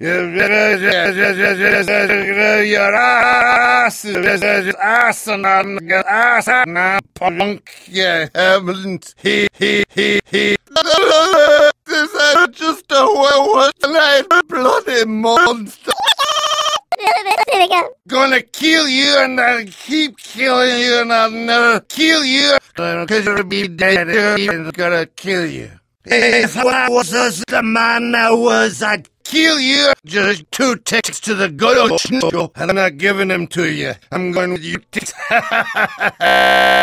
Your ass, ass, punk, you haven't. He, he, he, he. This is just a one-night bloody monster. Gonna kill you and I'll keep killing you and I'll never kill you. Cause you'll be dead and gonna kill you. If I was the man I was, I'd kill you. Just two ticks to the good old and I'm not giving them to you. I'm going with you.